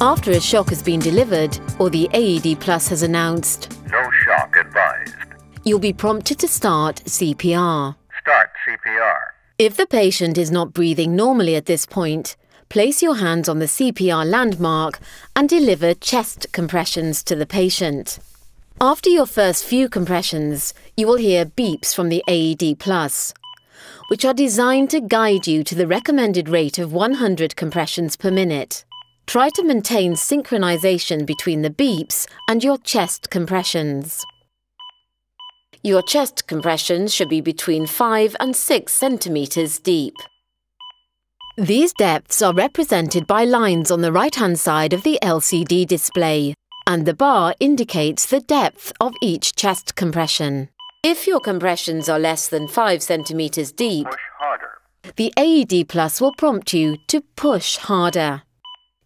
After a shock has been delivered or the AED Plus has announced, No shock advised. you'll be prompted to start CPR. Start CPR. If the patient is not breathing normally at this point, place your hands on the CPR landmark and deliver chest compressions to the patient. After your first few compressions, you will hear beeps from the AED Plus, which are designed to guide you to the recommended rate of 100 compressions per minute. Try to maintain synchronization between the beeps and your chest compressions. Your chest compressions should be between 5 and 6 centimeters deep. These depths are represented by lines on the right-hand side of the LCD display, and the bar indicates the depth of each chest compression. If your compressions are less than 5 centimeters deep, the AED Plus will prompt you to push harder.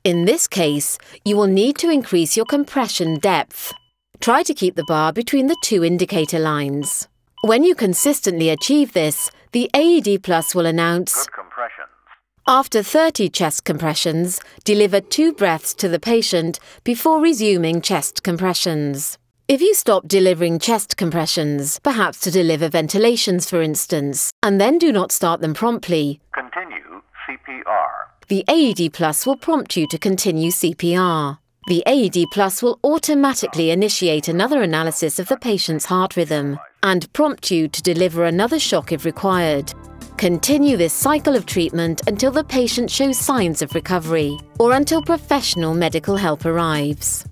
In this case, you will need to increase your compression depth. Try to keep the bar between the two indicator lines. When you consistently achieve this, the AED Plus will announce Good compressions. after 30 chest compressions, deliver two breaths to the patient before resuming chest compressions. If you stop delivering chest compressions, perhaps to deliver ventilations for instance, and then do not start them promptly. The AED Plus will prompt you to continue CPR. The AED Plus will automatically initiate another analysis of the patient's heart rhythm and prompt you to deliver another shock if required. Continue this cycle of treatment until the patient shows signs of recovery or until professional medical help arrives.